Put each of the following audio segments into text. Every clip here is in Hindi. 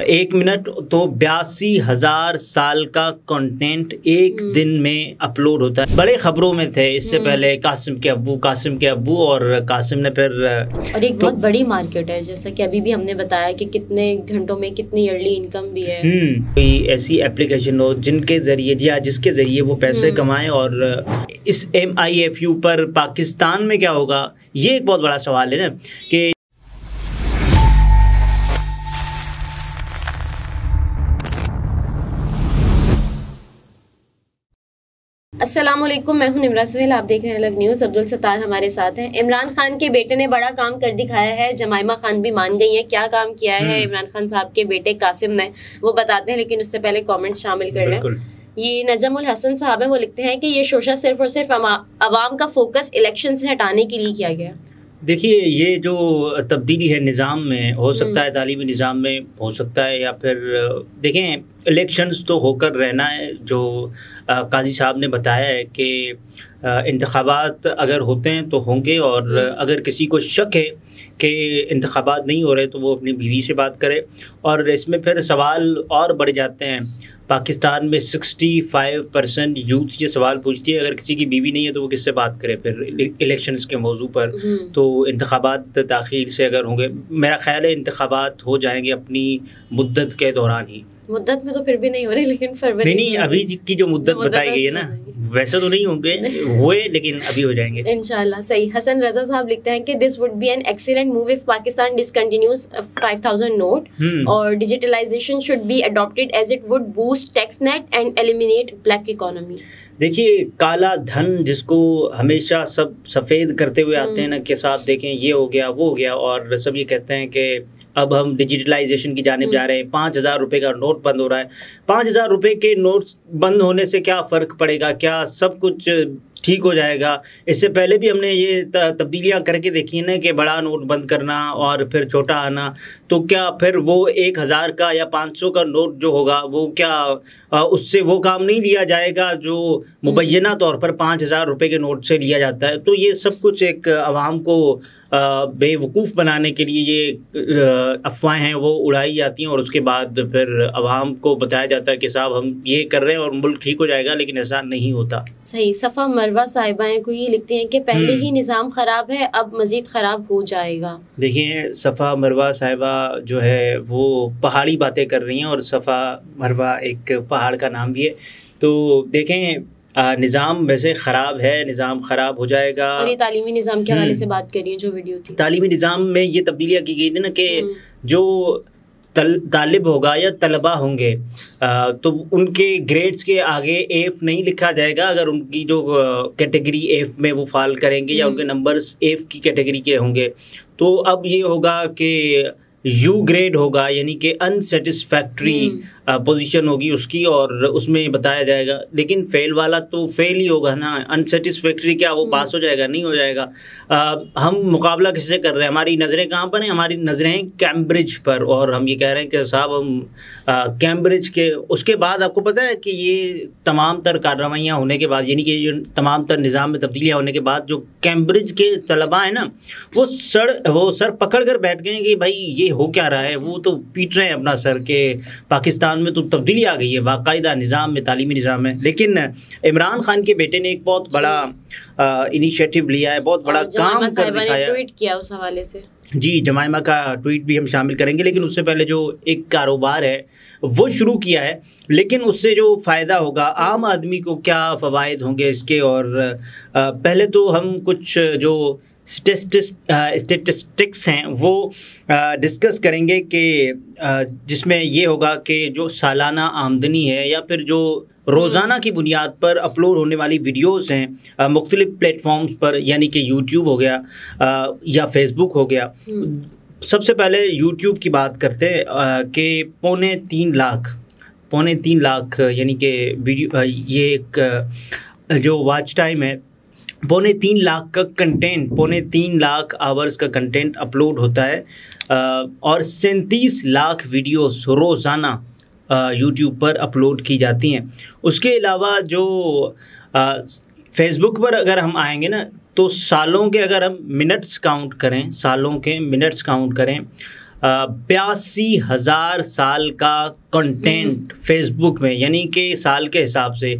एक मिनट तो बयासी हज़ार साल का कंटेंट एक हम्म। दिन में अपलोड होता है बड़े खबरों में थे इससे हम्म। पहले कासिम के अबू कासिम के अबू और कासिम ने फिर और एक तो- बहुत बड़ी मार्केट है जैसा कि अभी भी हमने बताया कि कितने घंटों में कितनी अर्ली इनकम भी है हम्म कोई ऐसी एप्लीकेशन हो जिनके ज़रिए या जिसके ज़रिए वो पैसे। कमाएँ और इस एम आई एफ़ यू पर पाकिस्तान में क्या होगा ये एक बहुत बड़ा सवाल है ना कि अस्सलाम वालेकुम मैं हूँ निमरा सुहेल आप देख रहे हैं अलग न्यूज़ अब्दुल सत्तार हमारे साथ हैं। इमरान खान के बेटे ने बड़ा काम कर दिखाया है। जमाइमा खान भी मान गई हैं। क्या काम किया है हम्म। इमरान खान साहब के बेटे कासिम ने? वो बताते हैं लेकिन उससे पहले कमेंट्स शामिल कर लें। ये नजमुल हसन साहब हैं। वो लिखते हैं कि ये शोशा सिर्फ़ और सिर्फ़ आवाम का फोकस इलेक्शन से हटाने के लिए किया गया। देखिए ये जो तब्दीली है निज़ाम में हो सकता हम्म। है तालीमी निज़ाम में हो सकता है या फिर देखें इलेक्शंस तो होकर रहना है जो अ, काजी साहब ने बताया है कि इंतबात अगर होते हैं तो होंगे और हम्म। अगर किसी को शक है कि इंतबात नहीं हो रहे तो वो अपनी बीवी से बात करे। और इसमें फिर सवाल और बढ़ जाते हैं। पाकिस्तान में 65 परसेंट यूथ ये सवाल पूछती है अगर किसी की बीवी नहीं है तो वो किससे बात करे फिर इलेक्शंस के मौजू पर? हम्म। तो इंतबात दाखिल से अगर होंगे मेरा ख्याल है इंतबात हो जाएँगे अपनी मुद्दत के दौरान ही। मुद्दत में तो फिर भी नहीं हो रही लेकिन फरवरी नहीं नहीं अभी जी- की जो मुद्दत बताई गई है ना वैसे तो नहीं होंगे हुए लेकिन अभी हो जाएँगे। इंशाल्लाह सही। हसन रजा साहब लिखते हैं कि this would be an excellent move if Pakistan discontinues 5000 note और digitalization should be adopted as it would boost tax net and eliminate black economy देखिए काला धन जिसको हमेशा सब सफ़ेद करते हुए आते हैं ना कि साहब देखें ये हो गया वो हो गया और सब ये कहते हैं कि अब हम डिजिटलाइजेशन की जानिब जा रहे हैं। पाँच हज़ार रुपये का नोट बंद हो रहा है। पाँच हज़ार रुपये के नोट बंद होने से क्या फ़र्क पड़ेगा? क्या सब कुछ ठीक हो जाएगा? इससे पहले भी हमने ये तब्दीलियाँ करके देखी हैं ना कि बड़ा नोट बंद करना और फिर छोटा आना तो क्या फिर वो एक हज़ार का या पाँच सौ का नोट जो होगा वो क्या उससे वो काम नहीं लिया जाएगा जो मुबैना तौर पर पाँच हज़ार रुपये के नोट से लिया जाता है? तो ये सब कुछ एक आवाम को बेवकूफ़ बनाने के लिए ये अफवाहें हैं वो उड़ाई जाती हैं और उसके बाद फिर आवाम को बताया जाता है कि साहब हम ये कर रहे हैं और मुल्क ठीक हो जाएगा लेकिन ऐसा नहीं होता। सही सफ़ा मरवा साहिबाएँ को ये लिखती हैं कि पहले हम्म। ही निज़ाम ख़राब है अब मज़ीद ख़राब हो जाएगा। देखिए सफ़ा मरवा साहिबा जो है वो पहाड़ी बातें कर रही हैं और सफ़ा मरवा एक पहाड़ का नाम भी है। तो देखें निज़ाम वैसे ख़राब है निज़ाम ख़राब हो जाएगा और ये तालीमी निज़ाम के हवाले हम्म। से बात करिए जो वीडियो थी तालीमी निज़ाम में ये तब्दीलियाँ की गई थी ना कि हम्म। जो तल तालिब होगा या तलबा होंगे आ, तो उनके ग्रेड्स के आगे एफ़ नहीं लिखा जाएगा अगर उनकी जो कैटेगरी एफ़ में वो फाल करेंगे या हम्म। उनके नंबर्स एफ़ की कैटेगरी के होंगे तो अब ये होगा कि यू ग्रेड होगा यानी कि अनसेटिस्फैक्ट्री पोजीशन होगी उसकी और उसमें बताया जाएगा। लेकिन फेल वाला तो फेल ही होगा ना। अनसेटिस्फैक्ट्री क्या वो पास हो जाएगा नहीं हो जाएगा। आ, हम मुकाबला किससे कर रहे हैं? हमारी नज़रें कहाँ पर हैं? हमारी नज़रें हैं कैम्ब्रिज पर। और हम ये कह रहे हैं कि साहब हम कैम्ब्रिज के उसके बाद आपको पता है कि ये तमाम तर कार्रवाइयाँ होने के बाद यानी कि ये तमाम तर निज़ाम में तब्दीलियाँ होने के बाद जो कैम्ब्रिज के तलबा हैं ना वो सर वो सर पकड़ कर बैठ गए कि भाई ये हो क्या रहा है? वो तो पीट रहे हैं अपना सर के। पाकिस्तान में तो तब्दीली आ गई है बाकायदा निज़ाम में तालीमी निज़ाम में। लेकिन इमरान खान के बेटे ने एक बहुत बड़ा इनिशिएटिव लिया है बहुत बड़ा काम कर दिखाया। ट्वीट किया उस हवाले से। जी जमाइमा का ट्वीट भी हम शामिल करेंगे लेकिन उससे पहले जो एक कारोबार है वो शुरू किया है। लेकिन उससे जो फ़ायदा होगा आम आदमी को क्या फ़वाद होंगे इसके? और पहले तो हम कुछ जो स्टेटिस्टिक्स हैं वो डिस्कस करेंगे कि जिसमें ये होगा कि जो सालाना आमदनी है या फिर जो रोज़ाना की बुनियाद पर अपलोड होने वाली वीडियोस हैं मुख्तलिफ़ प्लेटफॉर्म्स पर यानी कि यूट्यूब हो गया अ, या फेसबुक हो गया। सबसे पहले यूट्यूब की बात करते हैं कि पौने तीन लाख पौने तीन लाख यानी कि वीडियो ये एक जो वॉच टाइम है पौने तीन लाख का कंटेंट पौने तीन लाख आवर्स का कंटेंट अपलोड होता है और सैंतीस लाख वीडियोस रोज़ाना यूट्यूब पर अपलोड की जाती हैं। उसके अलावा जो फेसबुक पर अगर हम आएँगे ना तो सालों के अगर हम मिनट्स काउंट करें, सालों के मिनट्स काउंट करें बयासी हज़ार साल का कंटेंट फेसबुक में यानी कि साल के हिसाब से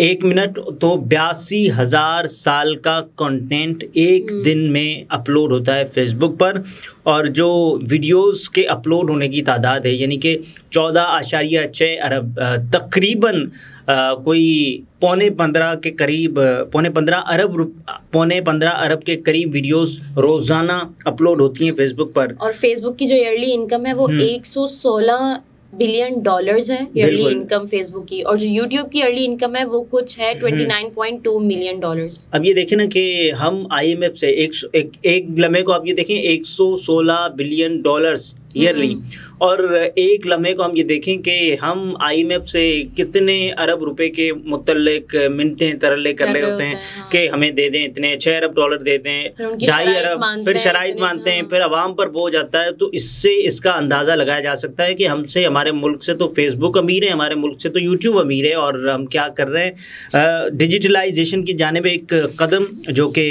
एक मिनट तो बयासी हज़ार साल का कंटेंट एक हम्म। दिन में अपलोड होता है फेसबुक पर और जो वीडियोस के अपलोड होने की तादाद है यानी कि चौदह आशारिया छः अरब तकरीबन कोई पौने पंद्रह के करीब पौने पंद्रह अरब पौने पंद्रह अरब के करीब वीडियोस रोज़ाना अपलोड होती हैं फेसबुक पर और फेसबुक की जो ईयरली इनकम है वो एक सौ 116 बिलियन डॉलर्स है ईयरली इनकम फेसबुक की। और जो यूट्यूब की ईयरली इनकम है वो कुछ है twenty nine point two million dollars अब ये देखें ना कि हम आईएमएफ से एक, एक एक लम्हे को आप ये देखें 116 बिलियन डॉलर्स ईयरली। और एक लम्हे को हम ये देखें कि हम आईएमएफ से कितने अरब रुपए के मुतलक मिनटें तरले कर रहे होते हैं हाँ। कि हमें दे दें इतने छः अरब डॉलर दे दें ढाई अरब फिर शराइत मानते हैं हाँ। फिर अवाम पर बोझ आता है तो इससे इसका अंदाज़ा लगाया जा सकता है कि हमसे हमारे मुल्क से तो फेसबुक अमीर है हमारे मुल्क से तो यूट्यूब अमीर है और हम क्या कर रहे हैं डिजिटलाइजेशन की जानब एक कदम जो कि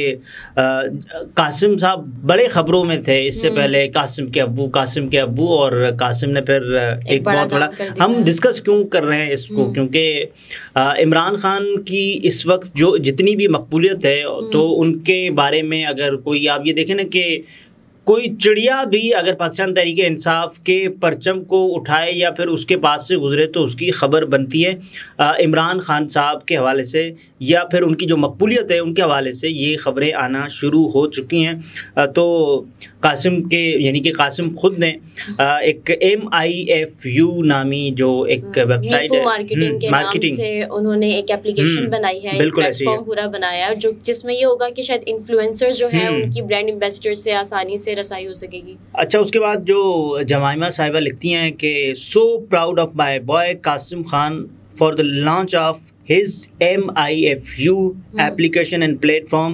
कासिम साहब बड़े खबरों में थे इससे हम्म। पहले कासिम के अबू कासिम के अबू और कासिम ने फिर एक, एक बहुत बड़ा हम डिस्कस क्यों कर रहे हैं इसको हम्म। क्योंकि इमरान खान की इस वक्त जो जितनी भी मकबूलियत है हम्म। तो उनके बारे में अगर कोई आप ये देखें ना कि कोई चिड़िया भी अगर पाकिस्तान तहरीक इंसाफ के परचम को उठाए या फिर उसके पास से गुजरे तो उसकी खबर बनती है। इमरान खान साहब के हवाले से या फिर उनकी जो मकबूलियत है उनके हवाले से ये खबरें आना शुरू हो चुकी हैं। तो कासिम के यानी कि कासिम खुद ने एक एम आई एफ़ यू नामी जो एक वेबसाइट है। मार्केटिंग हम्म, मार्केटिंग से उन्होंने एक एप्लीकेशन हम्म, बनाई है बिल्कुल प्लेटफॉर्म पूरा बनाया है जो जिसमें ये होगा कि शायद इन्फ्लुएंसर्स जो है हम्म। उनकी ब्रांड एम्बेसडर से आसानी से रसाई हो सकेगी। अच्छा उसके बाद जो जमाइमा साहिबा लिखती हैं कि so proud of my boy Qasim Khan for the launch of his MIFU application and platform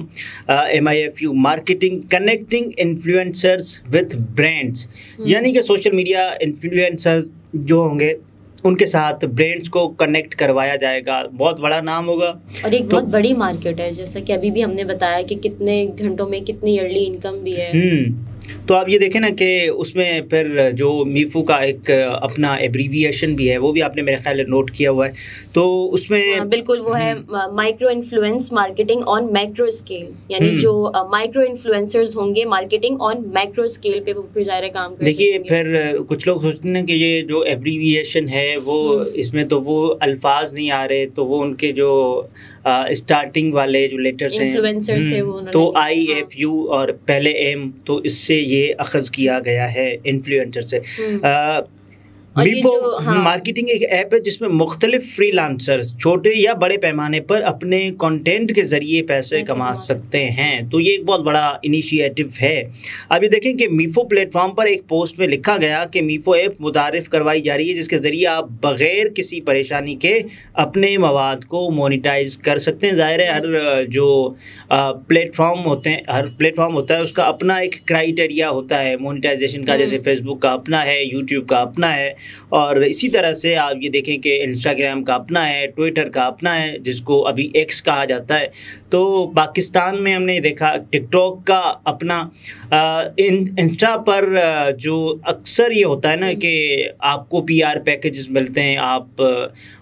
uh, MIFU marketing connecting influencers with brands. यानी कि सोशल मीडिया इन्फ्लुएंसर जो होंगे उनके साथ ब्रांड्स को कनेक्ट करवाया जाएगा। बहुत बड़ा नाम होगा। और एक तो- बहुत बड़ी मार्केट है जैसा कि अभी भी हमने बताया कि कितने घंटों में कितनी ईयरली इनकम भी है। हम्म। तो आप ये देखें ना कि उसमें फिर जो मीफू का एक अपना एब्रीविएशन भी है वो भी आपने मेरे ख्याल नोट किया हुआ है तो उसमें हाँ, बिल्कुल वो है micro influence marketing on macro scale यानी हम्म। जो माइक्रो इन्फ्लुएंसर्स होंगे मार्केटिंग ऑन मैक्रो स्केल पे वो फिर ज़ाहिर काम देखिए फिर कुछ लोग सोचते हैं कि ये जो एब्रीविएशन है वो हम्म। इसमें तो वो अल्फाज नहीं आ रहे तो वो उनके जो स्टार्टिंग वाले जो लेटर्स हैं से हम्म, वो तो आई। एफ़ यू और पहले एम तो इससे ये अखज़ किया गया है इन्फ्लुएंसर से हम्म। मीफो हाँ। मार्केटिंग एक ऐप है जिसमें मुख्तलिफ़ फ्रीलांसर्स छोटे या बड़े पैमाने पर अपने कंटेंट के ज़रिए पैसे कमा सकते हैं। तो ये एक बहुत बड़ा इनिशिएटिव है। अभी देखें कि मीफो प्लेटफॉर्म पर एक पोस्ट में लिखा गया कि मीफो ऐप मुतारफ करवाई जा रही है जिसके ज़रिए आप बग़ैर किसी परेशानी के अपने मवाद को मोनिटाइज कर सकते हैं। ज़ाहिर है हर जो प्लेटफॉर्म होते हैं हर प्लेटफॉर्म होता है उसका अपना एक क्राइटेरिया होता है मोनिटाइजेशन का हम्म। जैसे फेसबुक का अपना है यूट्यूब का अपना है। और इसी तरह से आप ये देखें कि इंस्टाग्राम का अपना है ट्विटर का अपना है जिसको अभी एक्स कहा जाता है तो पाकिस्तान में हमने देखा टिकटॉक का अपना इन इंस्टा पर जो अक्सर ये होता है ना कि आपको पीआर पैकेजेस मिलते हैं आप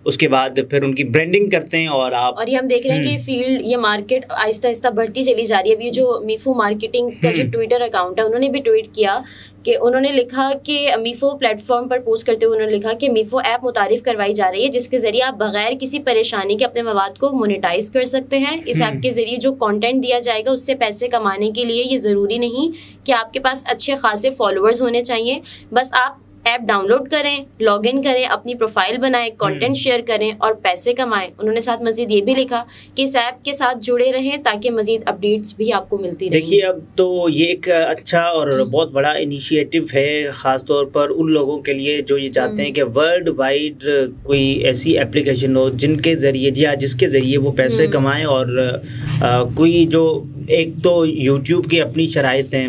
उसके बाद फिर उनकी ब्रांडिंग करते हैं और आप और ये हम देख रहे हैं कि हम्म। फ़ील्ड ये मार्केट आहिस्ता आहिस्ता बढ़ती चली जा रही है ये जो मीफो मार्केटिंग का जो हम्म। ट्विटर अकाउंट है उन्होंने भी ट्वीट किया कि उन्होंने लिखा कि मीफो प्लेटफॉर्म पर पोस्ट करते हुए उन्होंने लिखा कि मीफो ऐप मुतारफ़ करवाई जा रही है जिसके ज़रिए आप बगैर किसी परेशानी के अपने मवाद को मोनिटाइज कर सकते हैं इस ऐप हम्म। के ज़रिए जो कंटेंट दिया जाएगा उससे पैसे कमाने के लिए ये ज़रूरी नहीं कि आपके पास अच्छे खासे फॉलोअर्स होने चाहिए बस आप ऐप डाउनलोड करें लॉग इन करें अपनी प्रोफ़ाइल बनाएँ कंटेंट हम्म। शेयर करें और पैसे कमाएँ उन्होंने साथ मजीद ये भी लिखा कि इस ऐप के साथ जुड़े रहें ताकि मजीद अपडेट्स भी आपको मिलती रहें देखिए अब तो ये एक अच्छा और हम्म। बहुत बड़ा इनिशिएटिव है ख़ास तौर पर उन लोगों के लिए जो ये चाहते हैं कि वर्ल्ड वाइड कोई ऐसी एप्लीकेशन हो जिनके ज़रिए या जिसके ज़रिए वो पैसे कमाएँ और आ, कोई जो एक तो यूट्यूब की अपनी शराइत हैं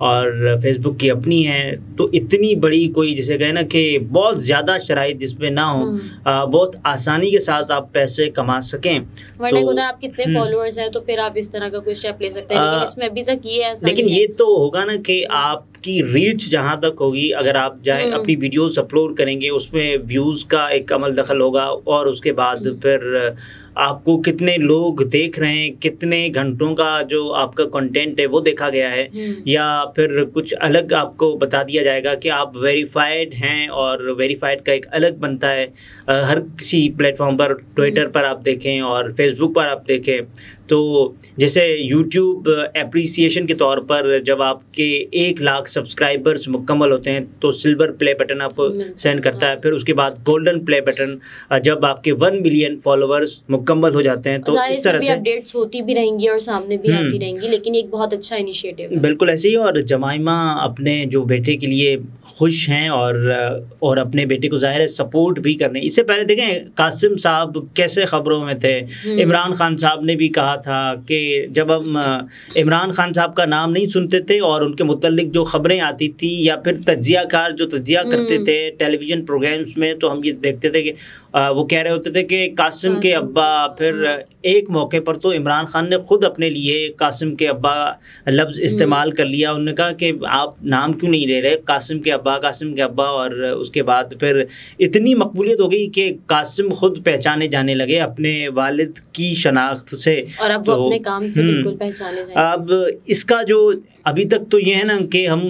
और फेसबुक की अपनी है तो इतनी बड़ी कोई जिसे कहे ना कि बहुत ज़्यादा शराइ जिसमें ना हो हम्म। आ, बहुत आसानी के साथ आप पैसे कमा सकें वरना तो- आप कितने। फॉलोअर्स हैं तो फिर आप इस तरह का कोई स्टेप ले सकते हैं लेकिन इसमें अभी तक ये ऐसा लेकिन ये तो होगा ना कि आप आपकी रीच जहाँ तक होगी अगर आप जाए हम्म। अपनी वीडियोस अपलोड करेंगे उसमें व्यूज़ का एक अमल दखल होगा और उसके बाद हम्म। फिर आपको कितने लोग देख रहे हैं कितने घंटों का जो आपका कंटेंट है वो देखा गया है हम्म। या फिर कुछ अलग आपको बता दिया जाएगा कि आप वेरीफाइड हैं और वेरीफाइड का एक अलग बनता है हर किसी प्लेटफॉर्म पर ट्विटर पर आप देखें और फेसबुक पर आप देखें। तो जैसे यूट्यूब एप्रिसिएशन के तौर पर जब आपके एक लाख सब्सक्राइबर्स मुकम्मल होते हैं तो सिल्वर प्ले बटन आपको सेंड करता है। फिर उसके बाद गोल्डन प्ले बटन जब आपके वन मिलियन फॉलोअर्स मुकम्मल हो जाते हैं तो इस तरह से अपडेट्स होती भी रहेंगी और सामने भी हम्म। आती रहेंगी लेकिन एक बहुत अच्छा इनिशिएटिव बिल्कुल ऐसे ही और जमाइमा अपने जो बेटे के लिए खुश हैं और और अपने बेटे को ज़ाहिर है सपोर्ट भी करने इससे पहले देखें कासिम साहब कैसे खबरों में थे हम्म। इमरान खान साहब ने भी कहा था कि जब हम इमरान खान साहब का नाम नहीं सुनते थे और उनके मुतलिक जो खबरें आती थी या फिर तजियाकार जो तजिया करते हम्म। थे टेलीविज़न प्रोग्राम्स में तो हम ये देखते थे कि वो कह रहे होते थे कि कासिम के। अब्बा फिर एक मौके पर तो इमरान खान ने खुद अपने लिए कासिम के अब्बा लफ्ज़ हम्म। इस्तेमाल कर लिया। उन्होंने कहा कि आप नाम क्यों नहीं ले रहे? कासिम के अब्बा कासिम के अब्बा और उसके बाद फिर इतनी मकबूलियत हो गई कि कासिम खुद पहचाने जाने लगे अपने वालिद की शनाख्त से। और अब वो तो, अपने काम से हम्म, बिल्कुल पहचाने अब इसका जो अभी तक तो ये है ना कि हम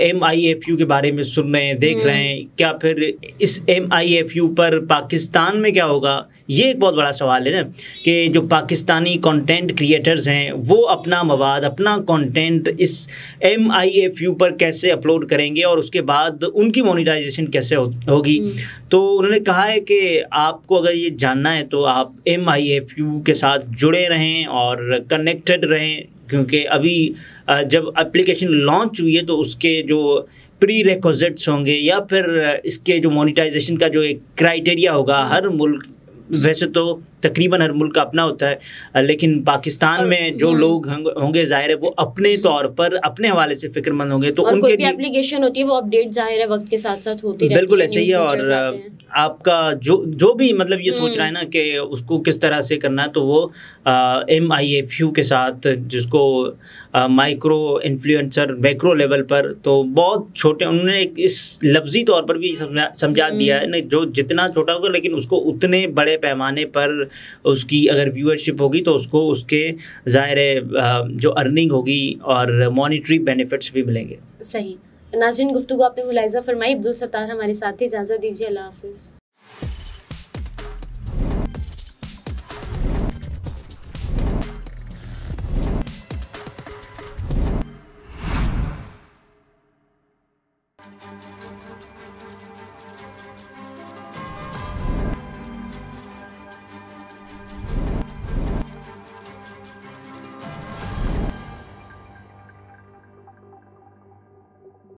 एम आई एफ़ यू के बारे में सुन रहे हैं देख हम्म। रहे हैं क्या फिर इस एम आई एफ़ यू पर पाकिस्तान में क्या होगा? ये एक बहुत बड़ा सवाल है ना कि जो पाकिस्तानी कंटेंट क्रिएटर्स हैं वो अपना मवाद अपना कंटेंट इस एम आई एफ़ यू पर कैसे अपलोड करेंगे और उसके बाद उनकी मोनिटाइजेशन कैसे हो, होगी हम्म। तो उन्होंने कहा है कि आपको अगर ये जानना है तो आप एम आई एफ़ यू के साथ जुड़े रहें और कनेक्टेड रहें क्योंकि अभी जब एप्लीकेशन लॉन्च हुई है तो उसके जो प्री रिक्विजिट्स होंगे या फिर इसके जो मोनिटाइजेशन का जो एक क्राइटेरिया होगा हर मुल्क वैसे तो तकरीबन हर मुल्क का अपना होता है लेकिन पाकिस्तान में जो हम्म। लोग होंगे- ज़ाहिर है वो अपने तौर पर अपने हवाले से फिक्रमंद होंगे तो उनके भी लिए एप्लीकेशन होती है वो अपडेट ज़ाहिर है वक्त के साथ साथ होती रहती बिल्कुल ऐसे ही है और। आपका जो जो भी मतलब ये सोच हम्म। रहा है ना कि उसको किस तरह से करना है तो वो एम आई एफ़ यू के साथ जिसको माइक्रो इन्फ्लुएंसर मैक्रो लेवल पर तो बहुत छोटे उन्होंने इस लफ्जी तौर पर भी समझा हम्म। दिया है ना जो जितना छोटा होगा लेकिन उसको उतने बड़े पैमाने पर उसकी अगर व्यूअरशिप होगी तो उसको उसके ज़ाहिर जो अर्निंग होगी और मॉनिटरी बेनिफिट्स भी मिलेंगे। सही। नाजिन गुफ्तु आपने मुलायजा फरमाई। अब्दुल सत्तार हमारे साथ इजाज़त दीजिए। अल्लाह हाफिज़।